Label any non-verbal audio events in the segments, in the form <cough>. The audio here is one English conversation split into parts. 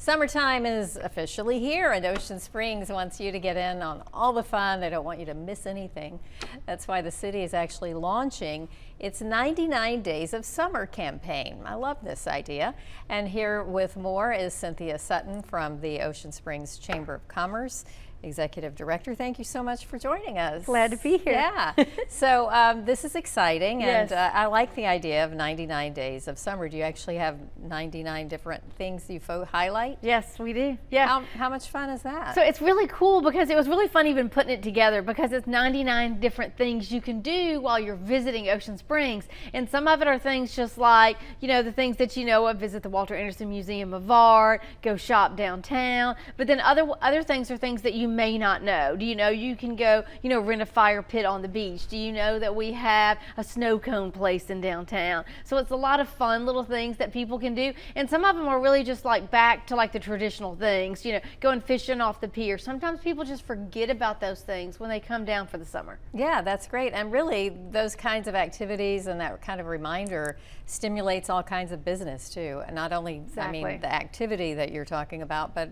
Summertime is officially here and Ocean Springs wants you to get in on all the fun. They don't want you to miss anything. That's why the city is actually launching its 99 Days of Summer campaign. I love this idea. And here with more is Cynthia Sutton from the Ocean Springs Chamber of Commerce. Executive Director, thank you so much for joining us. Glad to be here. Yeah. <laughs> so um, this is exciting, yes. and uh, I like the idea of 99 days of summer. Do you actually have 99 different things you highlight? Yes, we do. Yeah. How, how, much fun is that? So it's really cool because it was really fun even putting it together because it's 99 different things you can do while you're visiting Ocean Springs, and some of it are things just like you know the things that you know of: visit the Walter Anderson Museum of Art, go shop downtown. But then other other things are things that you may not know? Do you know you can go, you know, rent a fire pit on the beach? Do you know that we have a snow cone place in downtown? So it's a lot of fun little things that people can do. And some of them are really just like back to like the traditional things, you know, going fishing off the pier. Sometimes people just forget about those things when they come down for the summer. Yeah, that's great. And really those kinds of activities and that kind of reminder stimulates all kinds of business too. And not only, exactly. I mean, the activity that you're talking about, but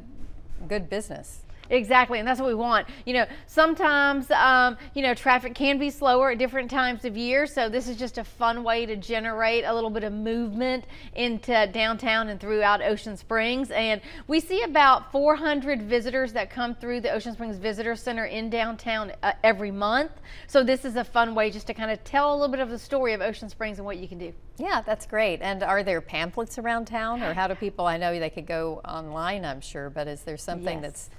good business. Exactly, and that's what we want. You know, sometimes, um, you know, traffic can be slower at different times of year, so this is just a fun way to generate a little bit of movement into downtown and throughout Ocean Springs. And we see about 400 visitors that come through the Ocean Springs Visitor Center in downtown uh, every month. So this is a fun way just to kind of tell a little bit of the story of Ocean Springs and what you can do. Yeah, that's great. And are there pamphlets around town, or how do people? I know they could go online, I'm sure, but is there something yes. that's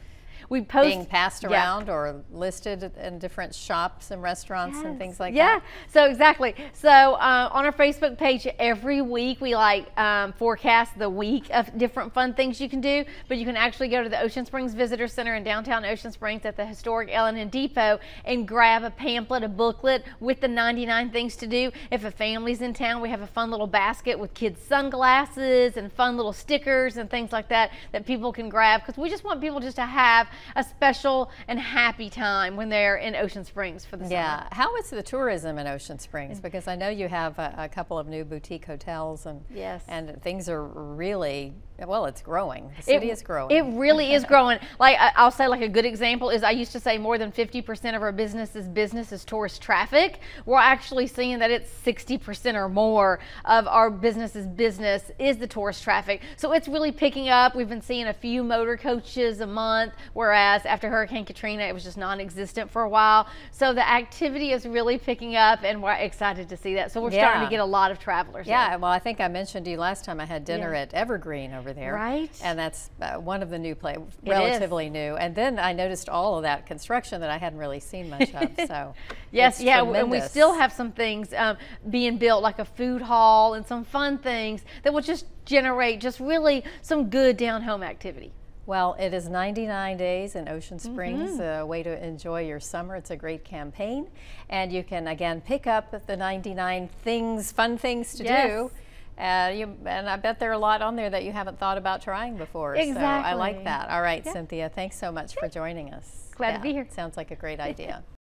we post being passed around yeah. or listed in different shops and restaurants yes. and things like yeah. that. Yeah, so exactly. So uh, on our Facebook page every week we like um, forecast the week of different fun things you can do, but you can actually go to the Ocean Springs Visitor Center in downtown Ocean Springs at the historic L&N Depot and grab a pamphlet, a booklet with the 99 things to do. If a family's in town, we have a fun little basket with kids sunglasses and fun little stickers and things like that that people can grab because we just want people just to have a special and happy time when they're in Ocean Springs for the summer. Yeah. How is the tourism in Ocean Springs? Mm. Because I know you have a, a couple of new boutique hotels and yes. and things are really well, it's growing. The city it, is growing. It really is <laughs> growing. Like I'll say, like a good example is I used to say more than 50% of our business is business is tourist traffic. We're actually seeing that it's 60% or more of our business's business is the tourist traffic. So it's really picking up. We've been seeing a few motor coaches a month, whereas after Hurricane Katrina, it was just non-existent for a while. So the activity is really picking up, and we're excited to see that. So we're yeah. starting to get a lot of travelers. Yeah. In. Well, I think I mentioned to you last time I had dinner yeah. at Evergreen over over there. Right. And that's uh, one of the new play, relatively new. And then I noticed all of that construction that I hadn't really seen much of. So <laughs> yes, yeah, tremendous. and we still have some things um, being built, like a food hall and some fun things that will just generate just really some good down home activity. Well, it is 99 days in Ocean Springs, mm -hmm. a way to enjoy your summer. It's a great campaign. And you can, again, pick up the 99 things, fun things to yes. do uh, you, and I bet there are a lot on there that you haven't thought about trying before. Exactly. So I like that. All right, yeah. Cynthia, thanks so much for joining us. Glad yeah, to be here. Sounds like a great <laughs> idea.